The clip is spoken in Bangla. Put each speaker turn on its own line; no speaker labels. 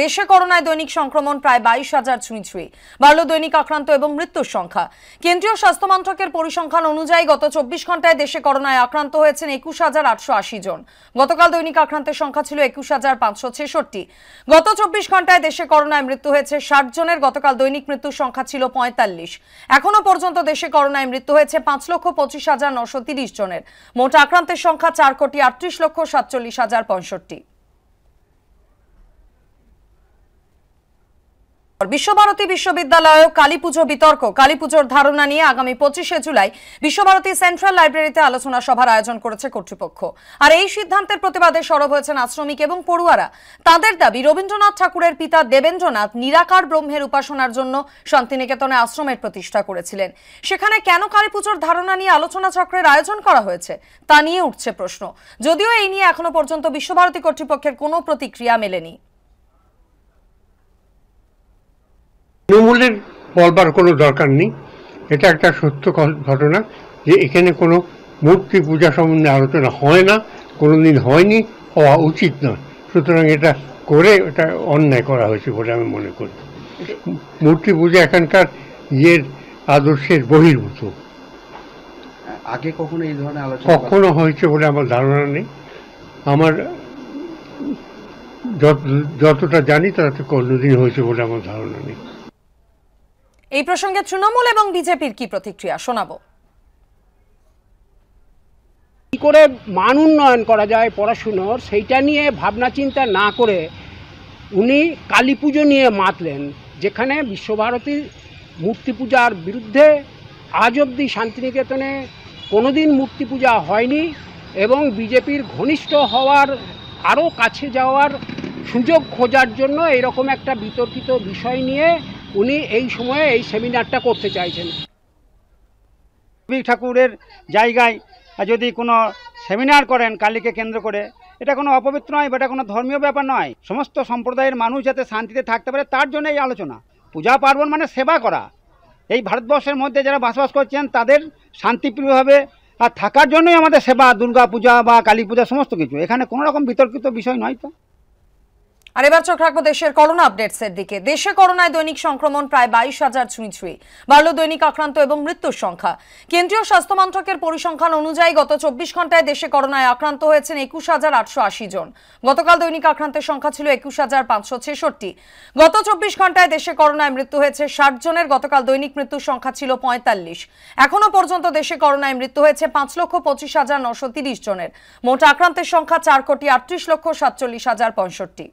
দেশে করোনায় দৈনিক সংক্রমণ প্রায় বাইশ হাজার ছুঁই ছুঁই বাড়ল দৈনিক আক্রান্ত এবং মৃত্যুর সংখ্যা। কেন্দ্রীয় স্বাস্থ্য মন্ত্রকের পরিসংখ্যান অনুযায়ী গত চব্বিশ ঘন্টায় দেশে করোনায় আক্রান্ত হয়েছেন একুশ হাজার আটশো আশি জন। গতকাল দৈনিক আক্রান্তের সংখ্যা ছিল একুশ হাজার পাঁচশো ছেষট্টি। গত চব্বিশ ঘন্টায় দেশে করোনায় মৃত্যু হয়েছে ষাট জনের, গতকাল দৈনিক মৃত্যুর সংখ্যা ছিল পঁয়তাল্লিশ। এখনও পর্যন্ত দেশে করোনায় মৃত্যু হয়েছে পাঁচ লক্ষ পঁচিশ হাজার নশো তিরিশ জনের। মোট আক্রান্তের সংখ্যা চার কোটি আটত্রিশ লক্ষ সাতচল্লিশ হাজার পঁয়ষট্টি। বিশ্বভারতী বিশ্ববিদ্যালয়ে কালী পুজো বিতর্ক। কালী পুজোর ধারণা নিয়ে আগামী পঁচিশে জুলাই বিশ্বভারতী সেন্ট্রাল লাইব্রেরিতে আলোচনা সভার আয়োজন করেছে কর্তৃপক্ষ। আর এই সিদ্ধান্তের প্রতিবাদে সরব হয়েছেন আশ্রমিক এবং পড়ুয়ারা। তাদের দাবি, রবীন্দ্রনাথ ঠাকুরের পিতা দেবেন্দ্রনাথ নিরাকার ব্রহ্মের উপাসনার জন্য শান্তিনিকেতনে আশ্রমের প্রতিষ্ঠা করেছিলেন। সেখানে কেন কালী পুজোর ধারণা নিয়ে আলোচনা চক্রের আয়োজন করা হয়েছে, তা নিয়ে উঠছে প্রশ্ন। যদিও এই নিয়ে এখনও পর্যন্ত বিশ্বভারতী কর্তৃপক্ষের কোনো প্রতিক্রিয়া মেলেনি।
তৃণমূলের বলবার কোনো দরকার নেই। এটা একটা সত্য ঘটনা যে এখানে কোনো মূর্তি পূজা সম্বন্ধে আলোচনা হয় না কোনো দিন হয়নি হওয়া উচিত নয়। সুতরাং এটা করে এটা অন্যায় করা হয়েছে বলে আমি মনে করি। মূর্তি পূজা এখানকার ইয়ের আদর্শের বহির্ভূত।
আগে কখনো এই ধরনের আলোচনা
কখনো হয়েছে বলে আমার ধারণা নেই। আমার যত- যতটা জানি তাতে কোনোদিন হয়েছে বলে আমার ধারণা নেই।
এই প্রসঙ্গে তৃণমূল এবং বিজেপির কি প্রতিক্রিয়া? শোনাবো।
কি করে মান উন্নয়ন করা যায় পড়াশুনোর, সেইটা নিয়ে ভাবনা চিন্তা না করে উনি কালী পুজো নিয়ে মাতলেন, যেখানে বিশ্বভারতী মূর্তি পূজার বিরুদ্ধে আজ অবধি শান্তিনিকেতনে কোনোদিন মূর্তি পূজা হয়নি এবং বিজেপির ঘনিষ্ঠ হওয়ার, আরও কাছে যাওয়ার সুযোগ খোঁজার জন্য এরকম একটা বিতর্কিত বিষয় নিয়ে উনি এই সময়ে এই সেমিনারটা করতে চাইছেন।
ঠাকুরের জায়গায় যদি কোনো সেমিনার করেন কালীকে কেন্দ্র করে, এটা কোনো অপবিত্র নয় বা এটা কোনো ধর্মীয় ব্যাপার নয়। সমস্ত সম্প্রদায়ের মানুষ যাতে শান্তিতে থাকতে পারে, তার জন্য এই আলোচনা। পূজা পার্বণ মানে সেবা করা। এই ভারতবর্ষের মধ্যে যারা বাসবাস করছেন, তাদের শান্তিপ্রিয়ভাবে আর থাকার জন্যই আমাদের সেবা দুর্গা পূজা বা কালী পূজা সমস্ত কিছু। এখানে কোনো রকম বিতর্কিত বিষয় নয় তো।
আর এবার চোখ রাখব দেশের করোনা আপডেটস এর দিকে। দেশে করোনায় দৈনিক সংক্রমণ প্রায় বাইশ হাজার ছুঁই ছুঁই বাড়ল দৈনিক আক্রান্ত এবং মৃত্যুর সংখ্যা। কেন্দ্রীয় স্বাস্থ্য মন্ত্রকের পরিসংখ্যান অনুযায়ী গত চব্বিশ ঘন্টায় দেশে করোনায় আক্রান্ত হয়েছেন একুশ হাজার আটশো আশি জন। গতকাল দৈনিক আক্রান্তের সংখ্যা ছিল একুশ হাজার পাঁচশো ছেষট্টি। গত চব্বিশ ঘন্টায় দেশে করোনায় মৃত্যু হয়েছে ষাট জনের। গতকাল দৈনিক মৃত্যুর সংখ্যা ছিল পঁয়তাল্লিশ। এখনও পর্যন্ত দেশে করোনায় মৃত্যু হয়েছে পাঁচ লক্ষ পঁচিশ হাজার নশো তিরিশ জনের। মোট আক্রান্তের সংখ্যা চার কোটি আটত্রিশ লক্ষ সাতচল্লিশ হাজার পঁয়ষট্টি।